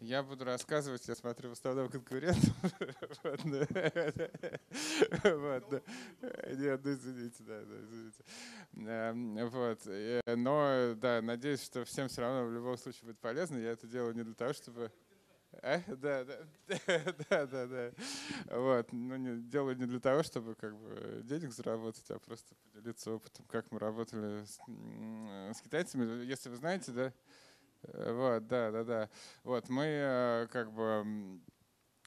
Я буду рассказывать, я смотрю в основном конкурентов. Вот, Нет, ну извините, да, извините. Эм, вот. Э, но, да, надеюсь, что всем все равно в любом случае будет полезно. Я это делаю не для того, чтобы а? Да, да, да, да, да. Вот. Ну, не, делаю не для того, чтобы как бы денег заработать, а просто поделиться опытом, как мы работали с, китайцами. Если вы знаете, да, вот, да, да, да. Вот, мы э, как бы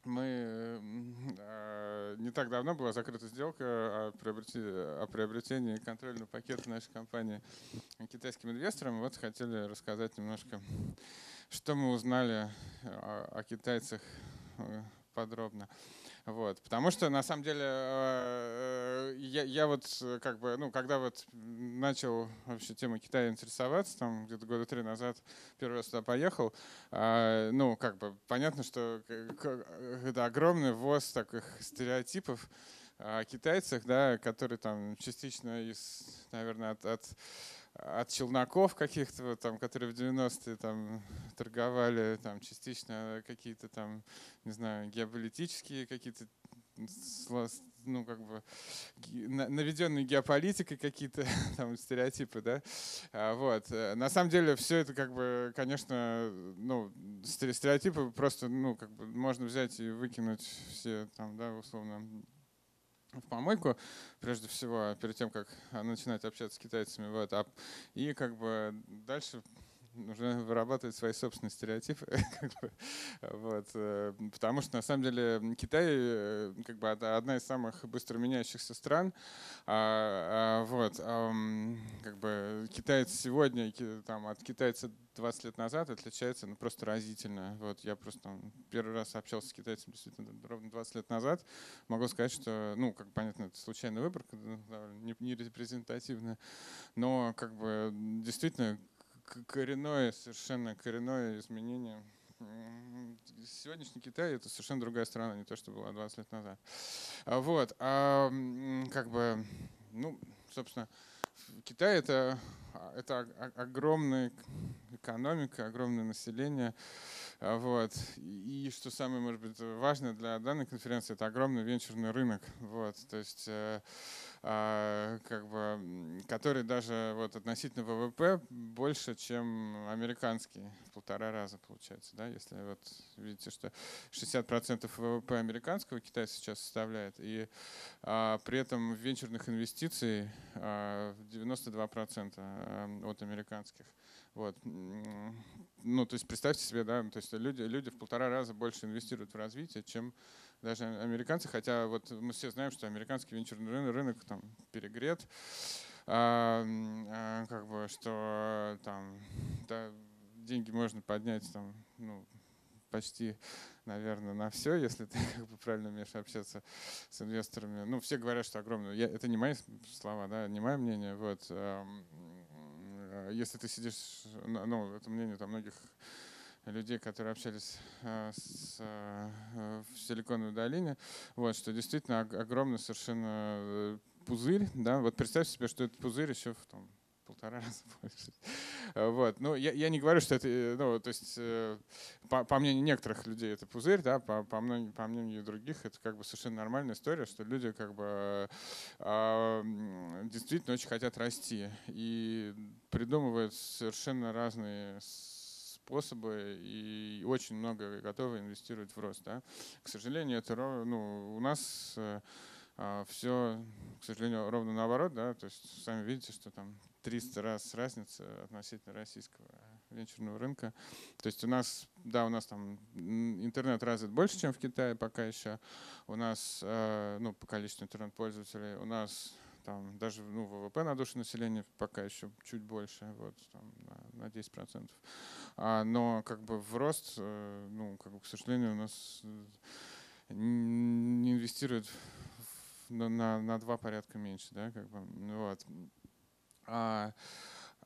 мы э, не так давно была закрыта сделка о приобретении, о приобретении контрольного пакета нашей компании китайским инвесторам. Вот хотели рассказать немножко что мы узнали э, о, о китайцах э, подробно. Вот. Потому что на самом деле э, я, я вот как бы, ну, когда вот начал вообще тему Китая интересоваться, там где-то года три назад первый раз туда поехал, ну, как бы понятно, что это огромный ввоз таких стереотипов о китайцах, да, которые там частично из, наверное, от, от от челноков каких-то, там, которые в 90-е там, торговали, там, частично какие-то там, не знаю, геополитические какие-то ну, как бы наведенные геополитикой какие-то там стереотипы, да, а, вот. На самом деле все это как бы, конечно, ну, стереотипы просто, ну, как бы можно взять и выкинуть все там, да, условно, в помойку, прежде всего, перед тем, как начинать общаться с китайцами. Вот. А, и как бы дальше нужно вырабатывать свои собственные стереотипы. вот. Э, потому что на самом деле Китай э, как бы одна из самых быстро меняющихся стран. А, а, вот. как бы китаец сегодня там, от китайца 20 лет назад отличается ну, просто разительно. Вот я просто там, первый раз общался с китайцем действительно ровно 20 лет назад. Могу сказать, что, ну, как понятно, это случайная выборка, не, не репрезентативная, но как бы действительно коренное, совершенно коренное изменение. Сегодняшний Китай — это совершенно другая страна, не то, что была 20 лет назад. А вот. А, как бы, ну, собственно, Китай — это, это огромная экономика, огромное население. А вот. И что самое, может быть, важное для данной конференции, это огромный венчурный рынок. Вот. То есть э, а, как бы, который даже вот относительно ВВП больше, чем американский, в полтора раза получается. Да? Если вот видите, что 60% ВВП американского Китай сейчас составляет, и а, при этом венчурных инвестиций а, 92% а, от американских. Вот. Ну, то есть представьте себе, да, то есть люди, люди в полтора раза больше инвестируют в развитие, чем даже американцы, хотя вот мы все знаем, что американский венчурный рынок, рынок там перегрет, а, а, как бы, что там да, деньги можно поднять там, ну, почти, наверное, на все, если ты как бы правильно умеешь общаться с инвесторами. Ну, все говорят, что огромное. Я, это не мои слова, да, не мое мнение. Вот, э, если ты сидишь, ну, это мнение там многих людей, которые общались э, с, э, в Силиконовой долине, вот, что действительно огромный совершенно э, пузырь. Да? Вот представь себе, что этот пузырь еще в том, полтора раза больше. Вот. Ну, я, я не говорю, что это, ну, то есть, по, по мнению некоторых людей это пузырь, да, по, по, мнению, по мнению других это как бы совершенно нормальная история, что люди как бы действительно очень хотят расти и придумывают совершенно разные способы и очень много готовы инвестировать в рост. Да? К сожалению, это ну, у нас э, а, все, к сожалению, ровно наоборот. Да? То есть сами видите, что там 300 раз разница относительно российского венчурного рынка. То есть у нас, да, у нас там интернет развит больше, чем в Китае пока еще. У нас, э, ну, по количеству интернет-пользователей, у нас там даже ну, ВВП на душу населения пока еще чуть больше, вот, там, на, на 10%. А, но как бы в рост, э, ну, как бы, к сожалению, у нас э, не инвестируют на, на, на два порядка меньше, да, как бы, вот. А,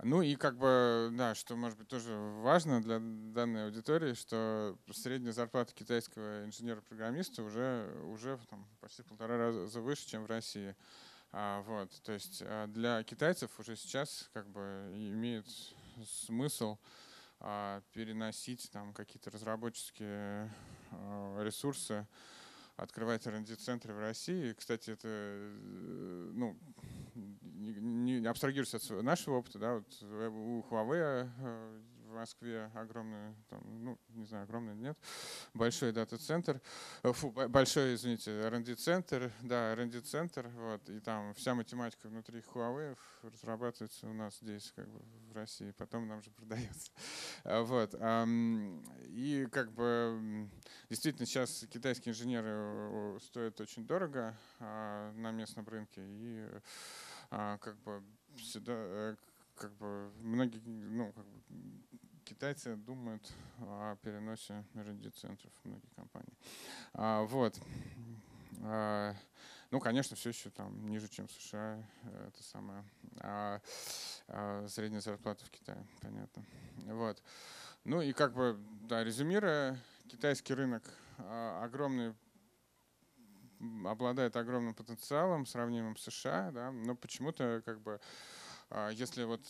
ну и как бы, да, что может быть тоже важно для данной аудитории, что средняя зарплата китайского инженера-программиста уже, уже там, почти полтора раза выше, чем в России. А, вот, то есть а, для китайцев уже сейчас как бы имеет смысл переносить там какие-то разработческие ресурсы, открывать R&D-центры в России. Кстати, это ну, не, не абстрагируясь от нашего опыта, да, вот у Huawei в Москве огромный, там, ну, не знаю, огромный, нет, большой дата-центр, э, фу, большой, извините, R&D-центр, да, R&D-центр, вот, и там вся математика внутри Huawei разрабатывается у нас здесь, как бы, в России, потом нам же продается. А, вот, и как бы действительно сейчас китайские инженеры стоят очень дорого а, на местном рынке, и а, как бы всегда э, как бы многие, ну, как бы, китайцы думают о переносе R&D-центров многих компаний. А, вот. А, ну, конечно, все еще там ниже, чем в США. Это самое. А, а, средняя зарплата в Китае, понятно. Вот. Ну и как бы, да, резюмируя, китайский рынок а, огромный обладает огромным потенциалом, сравнимым с США, да, но почему-то как бы а, если вот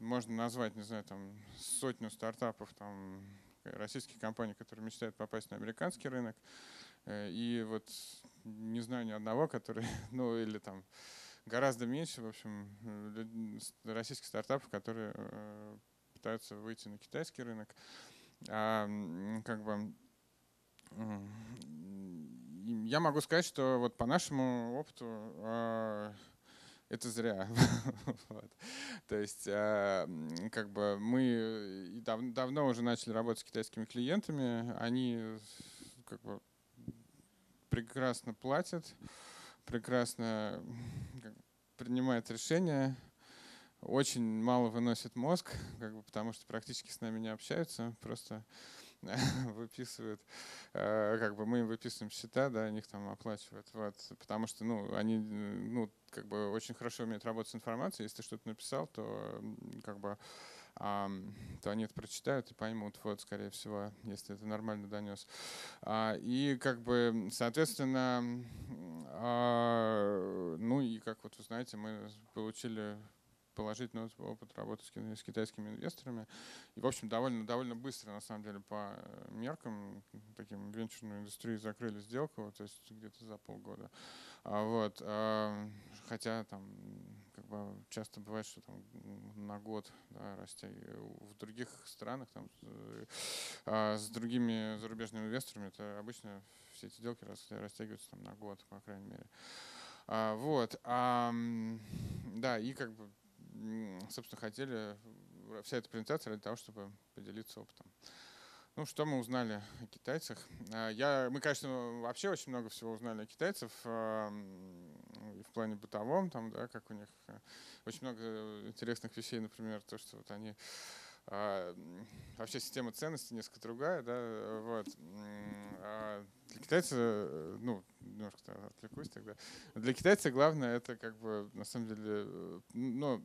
можно назвать, не знаю, там сотню стартапов, там российских компаний, которые мечтают попасть на американский рынок, э, и вот не знаю ни одного, который, ну или там гораздо меньше, в общем, российских стартапов, которые э, пытаются выйти на китайский рынок. А, как бы я могу сказать, что вот по нашему опыту а, это зря. вот. То есть а, как бы мы дав давно уже начали работать с китайскими клиентами, они как бы прекрасно платят, прекрасно принимают решения, очень мало выносят мозг, как бы, потому что практически с нами не общаются, просто выписывают, э, как бы мы им выписываем счета, да, они их там оплачивают, вот, потому что, ну, они, ну, как бы очень хорошо умеют работать с информацией, если ты что-то написал, то, как бы, то они это прочитают и поймут, вот, скорее всего, если это нормально донес. А, и как бы, соответственно, а, ну и как вот вы знаете, мы получили положительный опыт работы с китайскими инвесторами. И, в общем, довольно, довольно быстро, на самом деле, по меркам таким венчурной индустрии закрыли сделку, то есть где-то за полгода. А, вот, а, хотя там как бы часто бывает, что там на год да, растягивают. В других странах там, а, с другими зарубежными инвесторами это обычно все эти сделки растягиваются там, на год, по крайней мере. А, вот. А, да, и как бы собственно, хотели вся эта презентация для того, чтобы поделиться опытом. Ну, что мы узнали о китайцах? А, я, мы, конечно, вообще очень много всего узнали о китайцев в плане бытовом, там, да, как у них э, очень много интересных вещей, например, то, что вот они а, вообще система ценностей несколько другая, да, вот. А для китайца, э, ну, немножко отвлекусь тогда. Для китайца главное это как бы на самом деле, э, ну,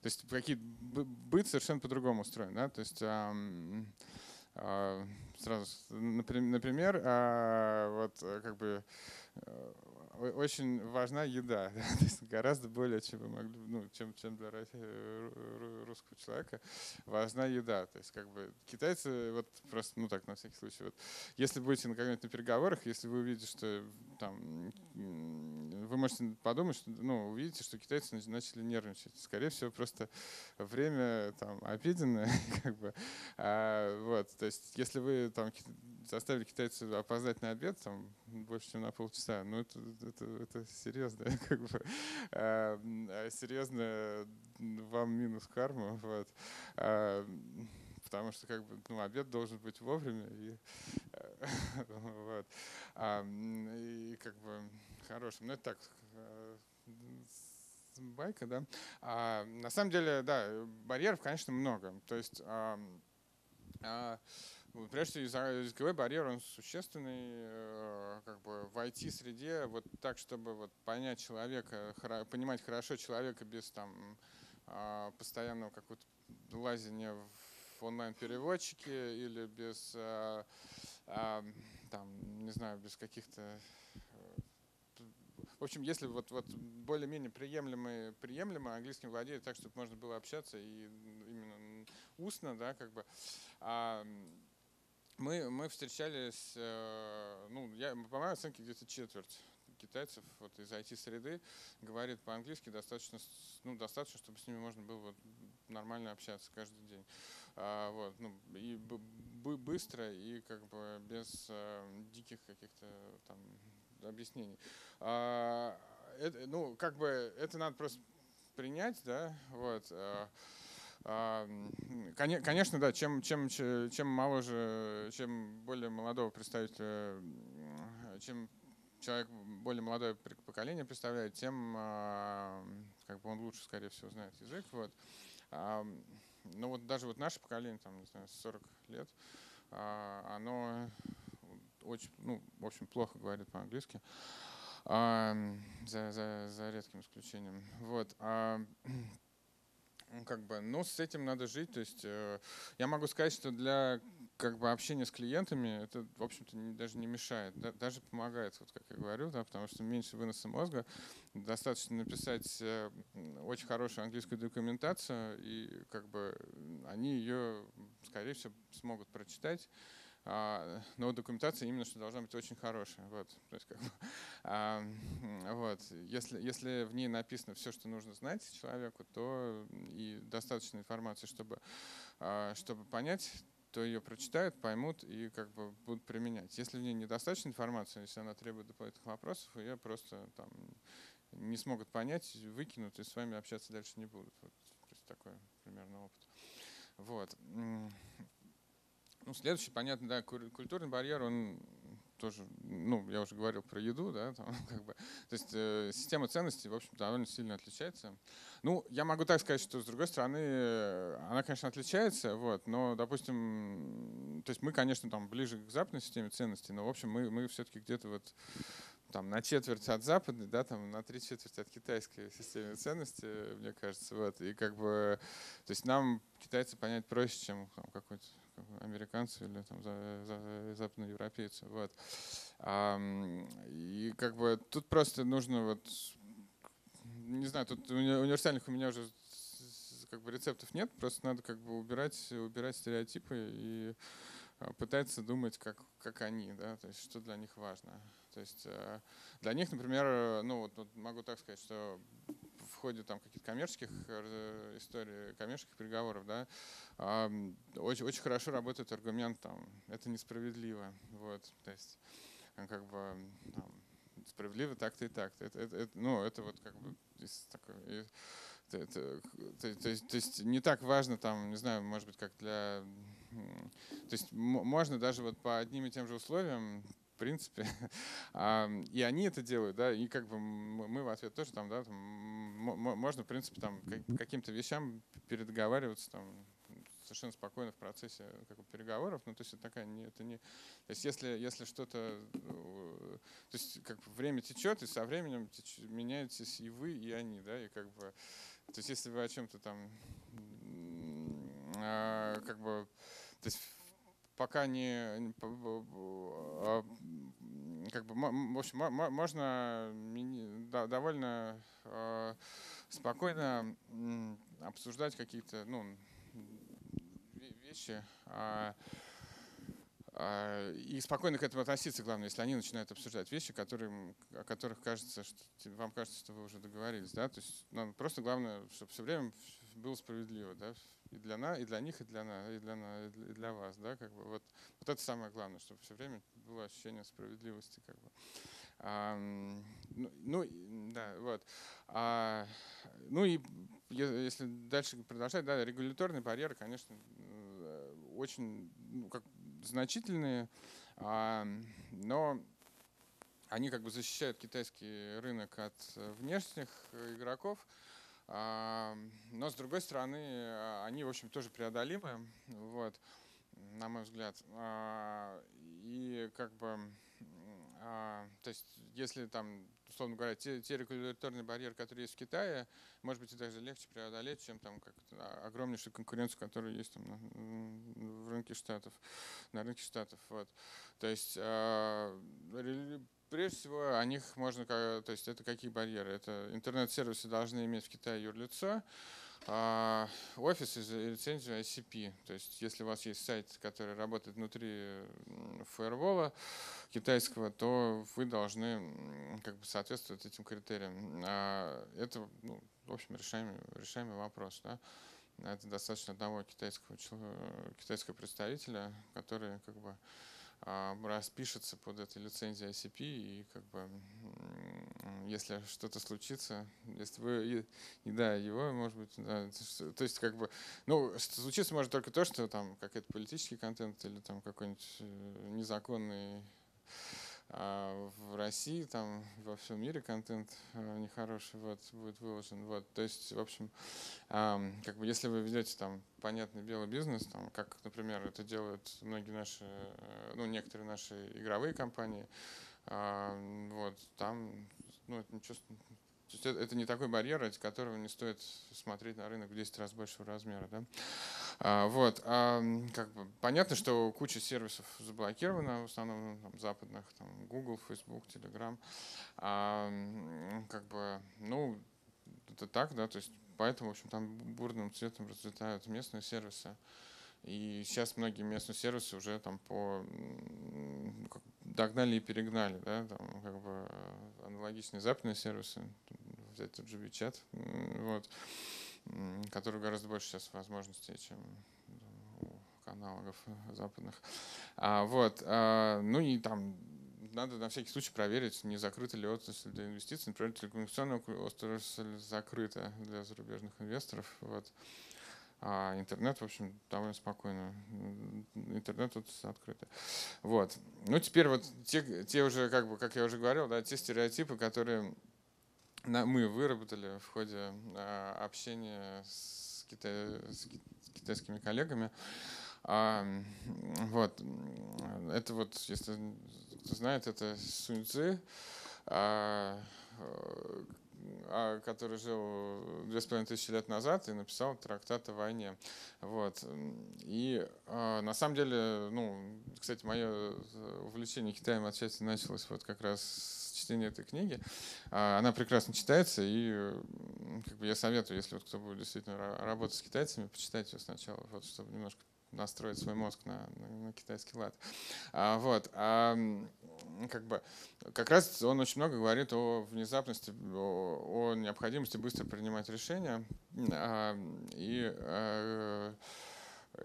то есть какие быт совершенно по-другому устроен, да, то есть а, а, сразу, например, а, вот э, как бы очень важна еда, гораздо более, чем, вы могли, ну, чем, чем для русского человека, важна еда. То есть как бы китайцы, вот просто, ну так, на всякий случай, вот, если будете на когда-нибудь на переговорах, если вы увидите, что там, вы можете подумать, что, ну, увидите, что китайцы начали нервничать. Скорее всего, просто время там обеденное, как бы, а, вот, то есть если вы там заставили китайцев опоздать на обед, там, больше, чем на полчаса, ну, это, это, это серьезно, как бы, а, а, серьезно вам минус карма, вот. А, потому что как бы ну, обед должен быть вовремя и, вот, а, и как бы хорошим. Ну это так э, байка, да. А, на самом деле, да, барьеров, конечно, много. То есть а, а, Прежде всего, языковой барьер, он существенный, э, как бы в IT-среде, вот так, чтобы вот понять человека, понимать хорошо человека без там а, постоянного какого-то лазения в онлайн-переводчике или без, а, а, там, не знаю, без каких-то э, в общем, если вот, вот более-менее приемлемый, приемлемый английским владеет так, чтобы можно было общаться и именно устно, да, как бы. А, мы, мы встречались, э, ну, я, по моей оценке, где-то четверть китайцев вот, из IT-среды говорит по-английски достаточно, ну, достаточно, чтобы с ними можно было вот, нормально общаться каждый день. А, вот, ну, и быстро, и как бы без а, диких каких-то там объяснений. А, это, ну, как бы это надо просто принять, да, вот. А, конечно, да, чем, чем, чем моложе, чем более молодого представителя, чем человек более молодое поколение представляет, тем а, как бы он лучше, скорее всего, знает язык. Вот. А, ну вот даже вот наше поколение, там, не знаю, 40 лет, а, оно очень, ну, в общем, плохо говорит по-английски, за, за, за редким исключением. Вот. Как бы, ну, с этим надо жить. То есть э, я могу сказать, что для как бы общение с клиентами, это, в общем-то, даже не мешает, да, даже помогает, вот как я говорю, да, потому что меньше выноса мозга, достаточно написать э, очень хорошую английскую документацию, и как бы они ее, скорее всего, смогут прочитать, а, но документация именно что должна быть очень хорошая. Вот, то есть, как а, вот, если, если в ней написано все, что нужно знать человеку, то и достаточно информации, чтобы, а, чтобы понять, то ее прочитают, поймут и как бы будут применять. Если в ней недостаточно информации, если она требует дополнительных вопросов, ее просто там не смогут понять, выкинут и с вами общаться дальше не будут. Вот, то есть такой примерно опыт. Вот. Ну, следующий, понятно, да, культурный барьер, он тоже, ну, я уже говорил про еду, да, там, как бы, то есть э, система ценностей, в общем, довольно сильно отличается. Ну, я могу так сказать, что с другой стороны, э, она, конечно, отличается, вот, но, допустим, то есть мы, конечно, там ближе к западной системе ценностей, но, в общем, мы, мы все-таки где-то вот там на четверть от западной, да, там на три четверти от китайской системы ценностей, мне кажется, вот, и как бы, то есть нам китайцы понять проще, чем какой-то американцы или там, за, за, западноевропейцы. Вот. А, и как бы тут просто нужно вот, не знаю, тут универсальных у меня уже как бы рецептов нет, просто надо как бы убирать, убирать стереотипы и а, пытаться думать, как, как они, да, то есть что для них важно. То есть э, для них, например, ну вот, вот могу так сказать, что ходе там каких-то коммерческих э, историй, коммерческих переговоров, да, очень, очень хорошо работает аргумент там, это несправедливо, вот, то есть как бы там, справедливо так-то и так-то. Это, это, это, ну, это вот как бы такое, это, это, то, то, то есть не так важно там, не знаю, может быть, как для... То есть можно даже вот по одним и тем же условиям принципе. И они это делают, да, и как бы мы в ответ тоже там, да, там, можно, в принципе, там каким-то вещам передоговариваться там совершенно спокойно в процессе как бы, переговоров. Ну, то есть это такая не, это не, то есть если если что-то, э, то есть как бы время течет и со временем теч, меняетесь и вы и они, да, и как бы, то есть если вы о чем-то там, а, как бы, то есть пока не а, как бы в общем можно довольно а, спокойно обсуждать какие-то ну вещи а, и спокойно к этому относиться, главное, если они начинают обсуждать вещи, которые, о которых кажется, что вам кажется, что вы уже договорились, да, то есть нам просто главное, чтобы все время было справедливо, да, и для нас, и для них, и для нас, и для нас, и для вас, да, как бы вот, вот это самое главное, чтобы все время было ощущение справедливости, как бы. А, ну, ну, да, вот. А, ну и если дальше продолжать, да, регуляторные барьеры, конечно, очень ну, как, значительные, а, но они как бы защищают китайский рынок от внешних игроков, но с другой стороны, а, они, в общем, тоже преодолимы, вот, на мой взгляд. А, и как бы, а, то есть, если там, условно говоря, те, те регуляторные барьеры, которые есть в Китае, может быть, и даже легче преодолеть, чем там как огромнейшую конкуренцию, которая есть там на, в рынке штатов, на рынке штатов. Вот. То есть Прежде всего, о них можно, то есть это какие барьеры? Это интернет-сервисы должны иметь в Китае юрлицо, а, офис и лицензию ICP. То есть если у вас есть сайт, который работает внутри фаервола китайского, то вы должны как бы соответствовать этим критериям. А это, ну, в общем, решаемый, решаемый вопрос. Да? Это достаточно одного китайского, китайского представителя, который как бы распишется под этой лицензией ICP, и как бы если что-то случится, если вы, и, да, его, может быть, да, то есть как бы, ну, случиться может только то, что там какой-то политический контент или там какой-нибудь э, незаконный а в России, там во всем мире контент э, нехороший вот, будет выложен. Вот. То есть, в общем, как бы если вы ведете там понятный белый бизнес, там, как, например, это делают многие наши, э, ну, некоторые наши игровые компании, вот, там, ну, это ничего, то есть это не такой барьер, ради которого не стоит смотреть на рынок в 10 раз большего размера. Да? А, вот. А, как бы, понятно, что куча сервисов заблокирована, в основном там, западных, там, Google, Facebook, Telegram. А, как бы, ну, это так, да, то есть поэтому, в общем, там бурным цветом расцветают местные сервисы. И сейчас многие местные сервисы уже там по догнали и перегнали, да, там как бы аналогичные западные сервисы, взять тот же WeChat, вот, который гораздо больше сейчас возможностей, чем у каналов западных. А, вот, а, ну и там надо на всякий случай проверить, не закрыта ли отрасль для инвестиций. Например, телекоммуникационная отрасль закрыта для зарубежных инвесторов. Вот. А интернет, в общем, довольно спокойно. Интернет тут открытый. Вот. Ну, теперь вот те, те уже, как бы, как я уже говорил, да, те стереотипы, которые мы выработали в ходе а, общения с, китай, с китайскими коллегами. А, вот. Это вот, если кто знает, это Сунь Цзы, а, а, который жил две с половиной тысячи лет назад и написал трактат о войне. Вот. И а, на самом деле, ну, кстати, мое увлечение Китаем отчасти началось вот как раз с чтения этой книги. А, она прекрасно читается, и как бы я советую, если вот кто будет действительно работать с китайцами, почитать ее сначала, вот, чтобы немножко настроить свой мозг на, на, на китайский лад. А, вот. А, как бы как раз он очень много говорит о внезапности, о, о необходимости быстро принимать решения. А, и, а,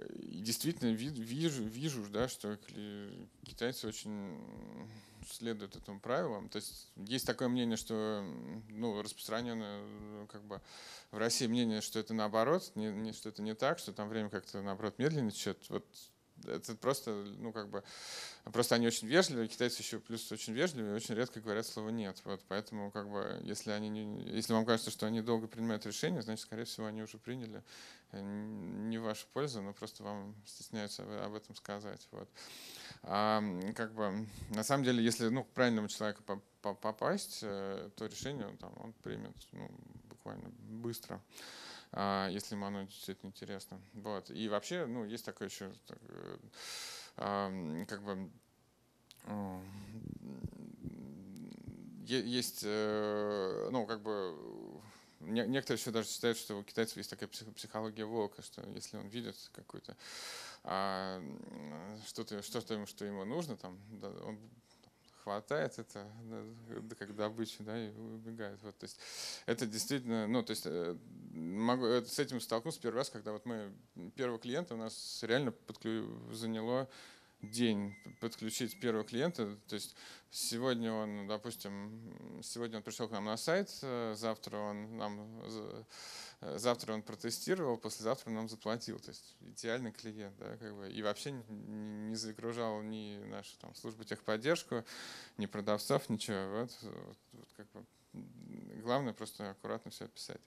и действительно вижу, вижу, да, что китайцы очень следуют этому правилам. То есть есть такое мнение, что ну, распространенное как бы в России мнение, что это наоборот, не, не, что это не так, что там время как-то наоборот медленно течет. Вот это просто, ну, как бы, просто они очень вежливые, китайцы еще плюс очень вежливые, очень редко говорят слово «нет». Вот, поэтому, как бы, если, они не, если вам кажется, что они долго принимают решение, значит, скорее всего, они уже приняли э, не в вашу пользу, но просто вам стесняются об этом сказать. Вот. А, как бы, на самом деле, если ну, к правильному человеку попасть, э, то решение он, там, он примет ну, буквально быстро. А, если ему оно действительно интересно. Вот. И вообще, ну, есть такое еще, э, как бы, есть, э, ну, как бы, некоторые еще даже считают, что у китайцев есть такая психология волка, что если он видит какую-то а, что-то, что-то ему, что ему нужно, там, он хватает это как добычу, да, и убегает. Вот, то есть это действительно, ну, то есть э, могу с этим столкнуться первый раз, когда вот мы первого клиента у нас реально подклю, заняло день подключить первого клиента. То есть сегодня он, допустим, сегодня он пришел к нам на сайт, э, завтра он нам Э, завтра он протестировал, послезавтра он нам заплатил. То есть идеальный клиент. Да, как бы, и вообще не загружал ни нашу там, службу техподдержку, ни продавцов, ничего. Вот, вот, вот как бы главное просто аккуратно все описать.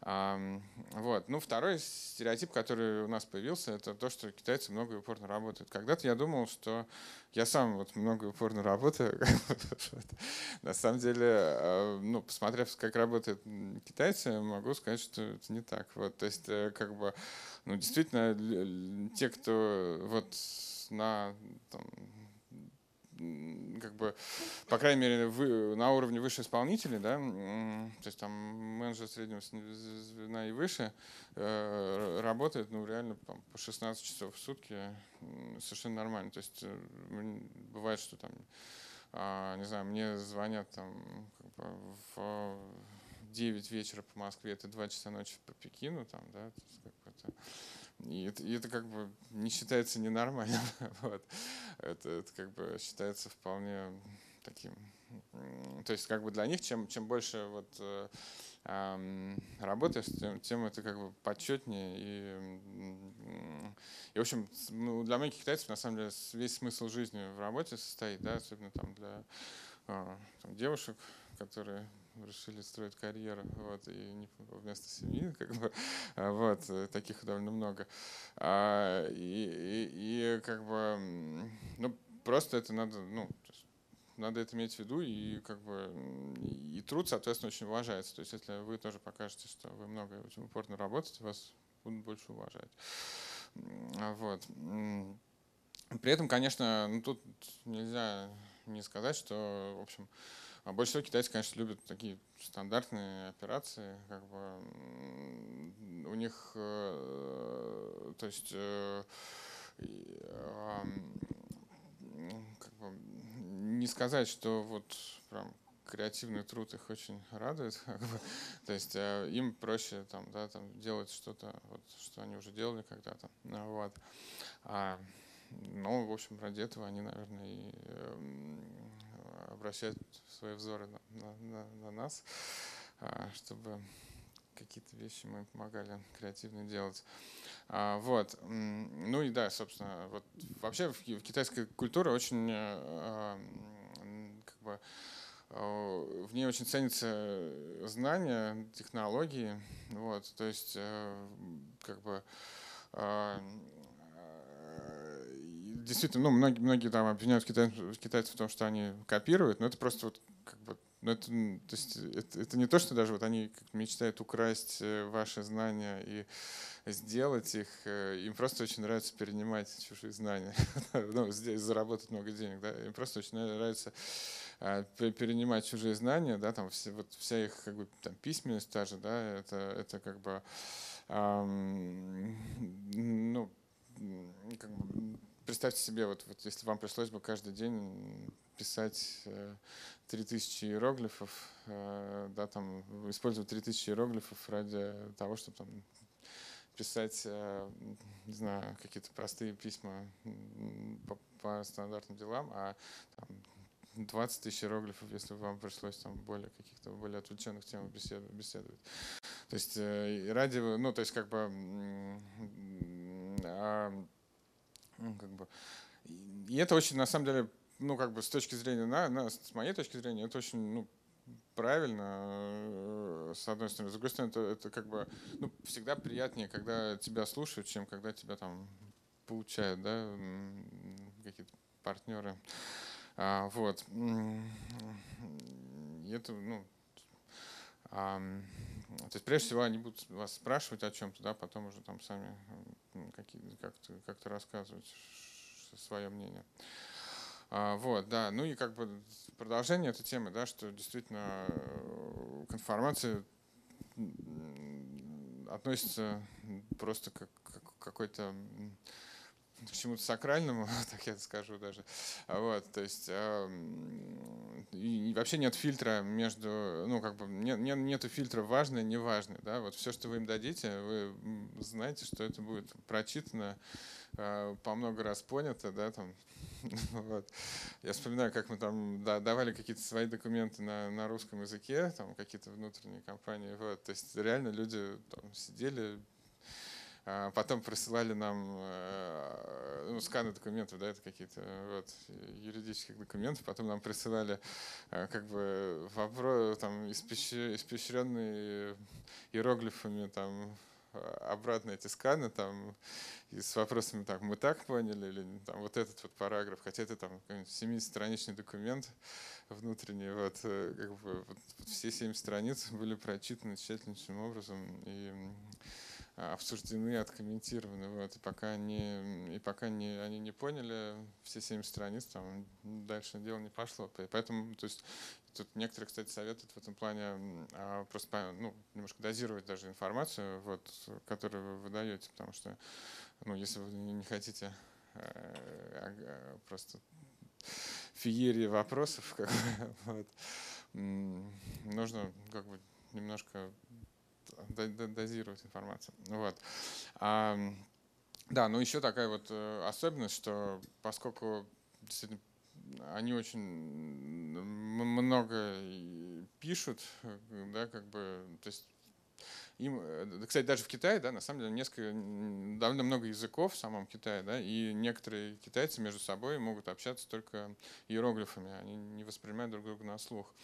Вот. Ну, второй стереотип, который у нас появился, это то, что китайцы много и упорно работают. Когда-то я думал, что я сам вот много и упорно работаю. На самом деле, а, ну, посмотрев, как работают китайцы, могу сказать, что это не так. Вот, то есть, э, как бы, ну, действительно, те, кто вот на там, как бы, по крайней мере, вы, на уровне выше исполнителей, да, то есть там менеджер среднего звена и выше э, работает, ну, реально там, по 16 часов в сутки совершенно нормально. То есть э, бывает, что там, а, не знаю, мне звонят там как бы, в 9 вечера по Москве, это 2 часа ночи по Пекину, там, да, то есть как бы это и это, и это как бы не считается ненормальным. вот. это, это как бы считается вполне таким. То есть как бы для них чем, чем больше вот, э, э, работаешь, тем, тем это как бы почетнее. И, и в общем, ну, для многих китайцев на самом деле весь смысл жизни в работе состоит, да, особенно там для э, там, девушек, которые решили строить карьеру, вот, и не вместо семьи, как бы, а, вот, э, таких довольно много. А, и, и, и как бы, ну, просто это надо, ну, надо это иметь в виду, и как бы и труд, соответственно, очень уважается. То есть, если вы тоже покажете, что вы много очень упорно работаете, вас будут больше уважать. Вот. При этом, конечно, ну, тут нельзя не сказать, что, в общем, а больше всего китайцы, конечно, любят такие стандартные операции, как бы у них, э, то есть, э, как бы, не сказать, что вот прям креативный труд их очень радует, как бы. то есть э, им проще там, да, там делать что-то, вот, что они уже делали когда-то, ну вот. А, ну, в общем, ради этого они, наверное, и эм, обращать свои взоры на, на, на, на нас, а, чтобы какие-то вещи мы помогали креативно делать. А, вот. Ну и да, собственно, вот вообще в, в китайской культуре очень э, как бы в ней очень ценятся знания, технологии, вот, то есть э, как бы а, действительно, ну, многие, многие там обвиняют китайцев, китайцев в том, что они копируют, но это просто вот как бы ну, это, то есть это, это не то, что даже вот они мечтают украсть э, ваши знания и сделать их. Э, им просто очень нравится перенимать чужие знания, ну, здесь заработать много денег. Да? Им просто очень нравится а, перенимать чужие знания, да, там все, вот вся их как бы там письменность же, да, это, это как бы эм, ну, как бы представьте себе, вот, вот если вам пришлось бы каждый день писать э, 3000 иероглифов, э, да, там, использовать 3000 иероглифов ради того, чтобы там, писать, э, не знаю, какие-то простые письма по, по стандартным делам, а там, 20 тысяч иероглифов, если вам пришлось там более каких-то более отвлеченных тем беседовать. То есть э, ради, ну, то есть как бы а, ну, как бы, и это очень, на самом деле, ну, как бы с точки зрения, на, на, с моей точки зрения, это очень, ну, правильно, э, с одной стороны. С другой стороны, это, это как бы, ну, всегда приятнее, когда тебя слушают, чем когда тебя там получают, да, какие-то партнеры. А, вот. И это, ну, а, то есть прежде всего они будут вас спрашивать о чем-то, да, потом уже там сами как-то как рассказывать свое мнение. А, вот, да, ну и как бы продолжение этой темы, да, что действительно э, к информации относится просто как, как какой-то к чему-то сакральному, так я скажу даже. Вот, то есть и вообще нет фильтра между, ну как бы нет, нет, нету фильтра важное, неважное, да, вот все, что вы им дадите, вы знаете, что это будет прочитано, а, по много раз понято, да, там, вот. Я вспоминаю, как мы там да, давали какие-то свои документы на, на русском языке, там какие-то внутренние компании, вот, то есть реально люди там сидели, потом присылали нам э, ну, сканы документов, да, это какие-то вот, юридических документов. Потом нам присылали э, как бы вопрос, там, испещренные иероглифами там, обратно эти сканы там, и с вопросами, так, мы так поняли, или там, вот этот вот параграф, хотя это там 70-страничный документ внутренний, вот, э, как бы, вот, все 7 страниц были прочитаны тщательнейшим образом, и обсуждены, откомментированы. Вот, и пока, они, и пока не, они не поняли все семь страниц, там дальше дело не пошло. Поэтому то есть, тут некоторые, кстати, советуют в этом плане а, просто ну, немножко дозировать даже информацию, вот, которую вы выдаете, потому что ну, если вы не хотите э, просто феерии вопросов, как вот, нужно как бы немножко дозировать информацию. Вот. А, да, ну еще такая вот э, особенность, что поскольку они очень много пишут, да, как бы, то есть им, э, кстати, даже в Китае, да, на самом деле, несколько, довольно много языков в самом Китае, да, и некоторые китайцы между собой могут общаться только иероглифами, они не воспринимают друг друга на слух.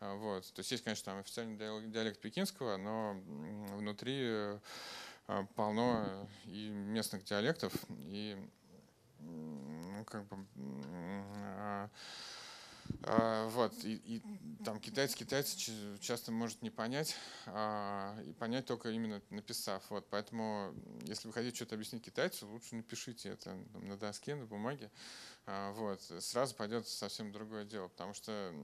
А, вот. То есть есть, конечно, там официальный диалект пекинского, но внутри э, полно и местных диалектов, и ну, как бы а, а, вот, и, и там китайцы, китайцы часто может не понять, а, и понять только именно написав. Вот, поэтому, если вы хотите что-то объяснить китайцу, лучше напишите это на доске, на бумаге. А, вот, сразу пойдет совсем другое дело, потому что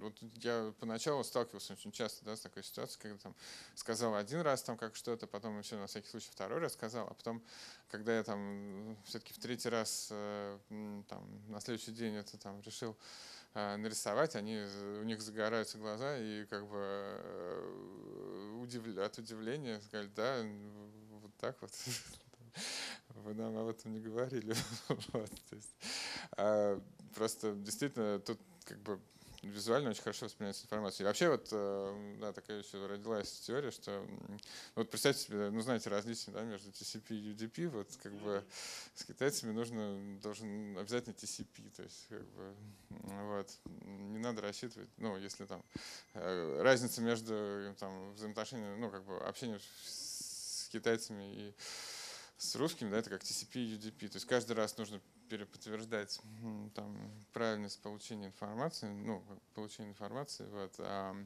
вот я поначалу сталкивался очень часто да, с такой ситуацией, когда там сказал один раз там как что-то, потом еще на всякий случай второй раз сказал, а потом, когда я там все-таки в третий раз э, там, на следующий день это там решил а, нарисовать, они, у них загораются глаза, и как бы э, удив, от удивления сказали, да, вот так вот. Вы нам об этом не говорили. а, просто действительно тут как бы визуально очень хорошо воспринимается информация. И вообще вот, э, да, такая еще родилась теория, что, вот представьте себе, ну, знаете, различия да, между TCP и UDP, вот как бы с китайцами нужно, должен обязательно TCP, то есть как бы, вот, не надо рассчитывать, ну, если там э, разница между там взаимоотношениями, ну, как бы общением с китайцами и с русскими, да, это как TCP и UDP, то есть каждый раз нужно переподтверждать там, правильность получения информации, ну, получения информации. Вот. А,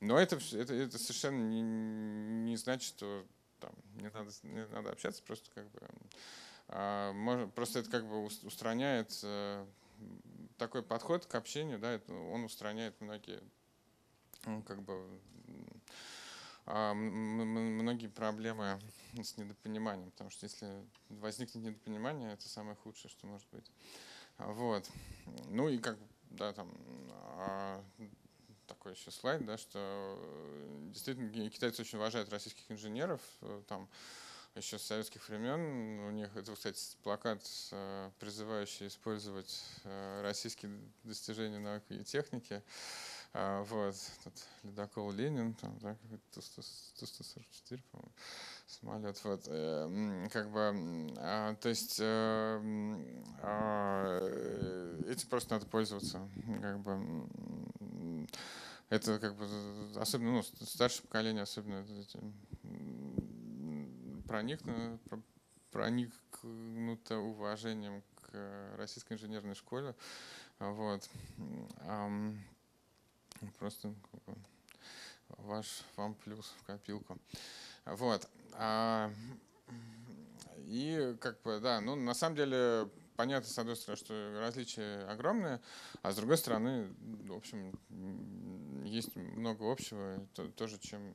но это, это, это совершенно не, не значит, что там, не, надо, не надо общаться, просто как бы а, можно, просто это как бы устраняет а, такой подход к общению, да, это, он устраняет многие ну, как бы многие проблемы с недопониманием, потому что если возникнет недопонимание, это самое худшее, что может быть. А, вот. Ну и как, да, там а, такой еще слайд, да, что э, действительно китайцы очень уважают российских инженеров, э, там еще с советских времен. У них, это, кстати, плакат, э, призывающий использовать российские достижения науки и техники. А, вот, тут ледокол Ленин, там, да, Ту-144, по-моему, самолет, вот, э, как бы, а, то есть э, а, этим просто надо пользоваться, как бы, это как бы, особенно, ну, старшее поколение особенно проникнуто, проникнуто уважением к российской инженерной школе, вот, Просто ваш вам плюс в копилку. Вот. А, и как бы, да, ну на самом деле понятно, с одной стороны, что различия огромные, а с другой стороны, в общем, есть много общего, то, тоже, чем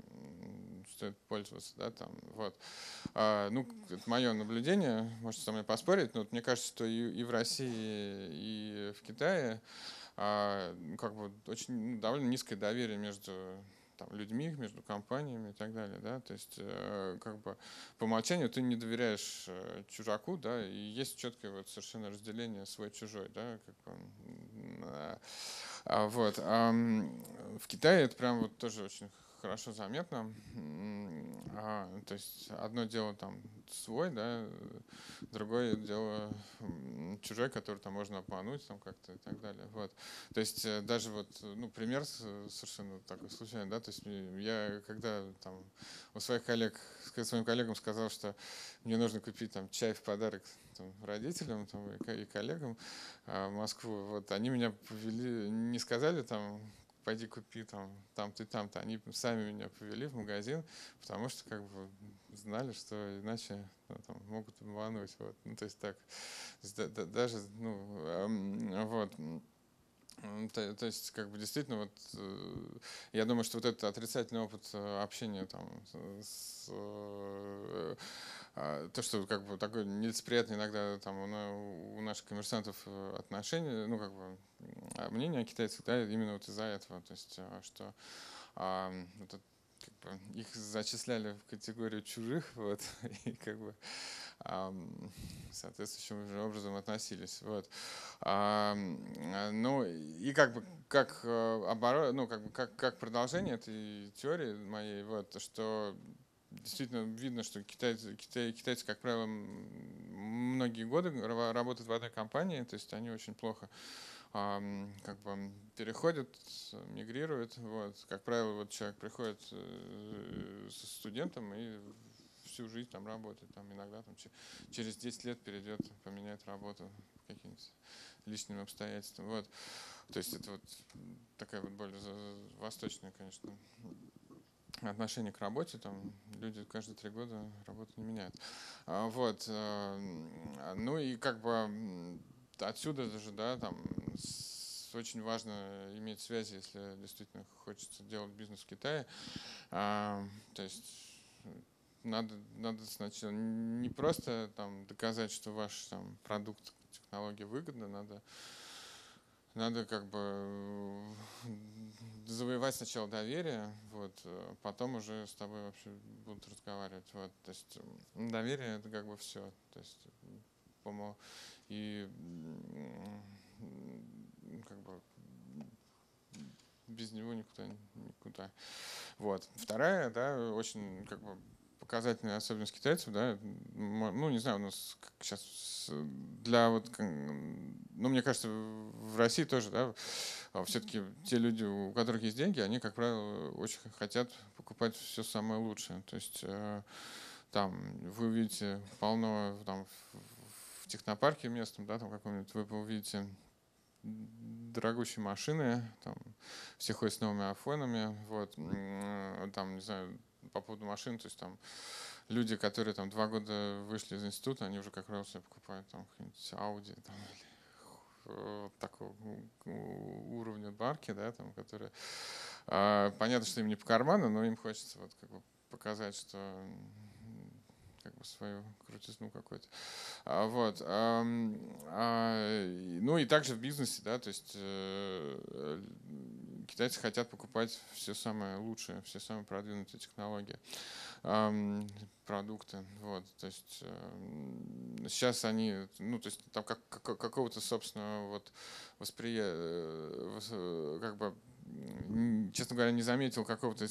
стоит пользоваться, да, там, вот. А, ну, это мое наблюдение, можете со мной поспорить, но вот мне кажется, что и, и в России, и в Китае как бы очень ну, довольно низкое доверие между там, людьми, между компаниями и так далее, да, то есть э, как бы по умолчанию ты не доверяешь э, чужаку, да, и есть четкое вот совершенно разделение свой-чужой, да, как бы, э, а, вот. А, в Китае это прям вот тоже очень хорошо заметно. А, то есть одно дело там свой, да, другое дело чужой, который там можно обмануть там как-то и так далее. Вот. То есть э, даже вот, ну, пример совершенно такой случайный, да, то есть я когда там у своих коллег, своим коллегам сказал, что мне нужно купить там чай в подарок там, родителям там, и коллегам а, в Москву, вот, они меня повели, не сказали там, пойди купи там, там-то и там-то. Они сами меня повели в магазин, потому что как бы знали, что иначе ну, там, могут обмануть. Вот. Ну, то есть так, даже, ну, вот. То, то есть, как бы действительно, вот э, я думаю, что вот этот отрицательный опыт э, общения там с э, а, то, что как бы такое нелицеприятное иногда там у, наших коммерсантов отношения, ну как бы а мнение о китайцах, да, именно вот из-за этого, то есть что вот, как бы, их зачисляли в категорию чужих, вот, и как бы соответствующим образом относились. Вот. Ну и как бы как э, оборот, ну как бы как как продолжение этой теории моей, вот что действительно видно, что китайцы, китай, китайцы, как правило, многие годы работают в одной компании, то есть они очень плохо как бы переходят, мигрируют. Вот. Как правило, вот человек приходит э, со студентом и всю жизнь там работает, там иногда там, через 10 лет перейдет, поменяет работу каким-нибудь личным обстоятельствам. Вот. То есть это вот такая вот более восточная, конечно, отношение к работе. Там люди каждые три года работу не меняют. А, вот. Э, ну и как бы отсюда даже, да, там очень важно иметь связи, если действительно хочется делать бизнес в Китае. А, то есть надо, надо сначала не просто там, доказать, что ваш там, продукт, технология выгодна, надо, надо как бы завоевать сначала доверие, вот, потом уже с тобой вообще будут разговаривать. Вот, то есть доверие это как бы все. То есть, по и как бы без него никуда никуда. Вот. Вторая, да, очень как бы показательная особенность китайцев, да, ну, не знаю, у нас сейчас для вот, ну, мне кажется, в России тоже, да, а все-таки те люди, у которых есть деньги, они, как правило, очень хотят покупать все самое лучшее. То есть э, там вы увидите полно там, технопарке местном, да, там каком-нибудь, вы увидите дорогущие машины, там, все ходят с новыми айфонами, вот, там, не знаю, по поводу машин, то есть там люди, которые там два года вышли из института, они уже как раз себе покупают там какие-нибудь Audi там, или вот такого уровня марки, да, там, которые а, понятно, что им не по карману, но им хочется вот как бы показать, что как бы свою крутизну какую-то. А, вот. А, а, ну и также в бизнесе, да, то есть э, китайцы хотят покупать все самое лучшее, все самые продвинутые технологии, э, продукты. Вот, то есть э, сейчас они, ну то есть там как, как, какого-то собственного вот восприятия, э, как бы, честно говоря, не заметил какого-то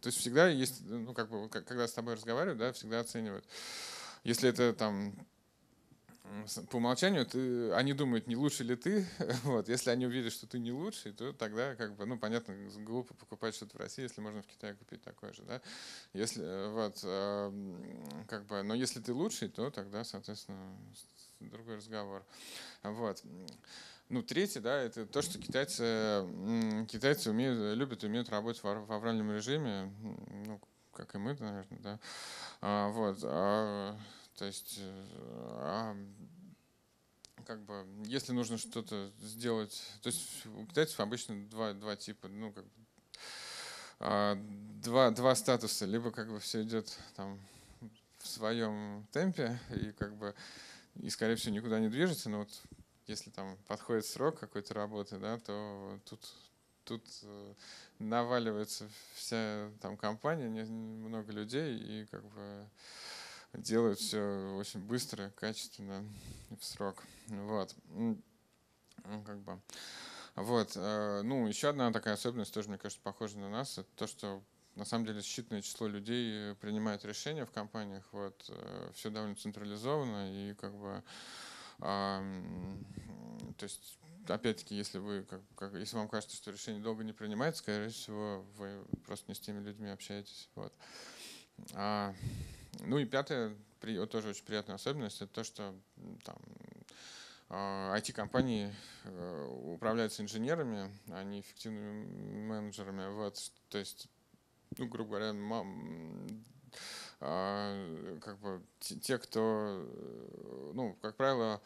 то есть всегда есть, ну, как бы, когда с тобой разговаривают, да, всегда оценивают. Если это там по умолчанию ты, они думают, не лучше ли ты. Вот. Если они увидят, что ты не лучший, то тогда, как бы, ну, понятно, глупо покупать что-то в России, если можно в Китае купить такое же. Да? Если, вот, как бы, но если ты лучший, то тогда, соответственно, другой разговор. Вот. Ну, третье, да, это то, что китайцы, китайцы умеют, любят умеют работать в авральном режиме, ну, как и мы, наверное, да. А, вот, а, то есть, а, как бы, если нужно что-то сделать, то есть у китайцев обычно два, два типа, ну, как бы, а, два, два статуса, либо как бы все идет там в своем темпе и как бы и скорее всего никуда не движется, но вот если там подходит срок какой-то работы, да, то тут, тут э, наваливается вся там компания, много людей, и как бы делают все очень быстро, качественно, в срок. Вот. Ну, как бы. Вот. Э, ну, еще одна такая особенность, тоже, мне кажется, похожа на нас, это то, что на самом деле считанное число людей принимает решения в компаниях. Вот. Э, все довольно централизовано, и как бы то есть, опять-таки, если вы, как, как, если вам кажется, что решение долго не принимается, скорее всего, вы просто не с теми людьми общаетесь. Вот. А, ну и пятое, при, вот тоже очень приятная особенность, это то, что там, IT-компании управляются инженерами, а не эффективными менеджерами. Вот, то есть, ну, грубо говоря, как бы те, кто, ну, как правило,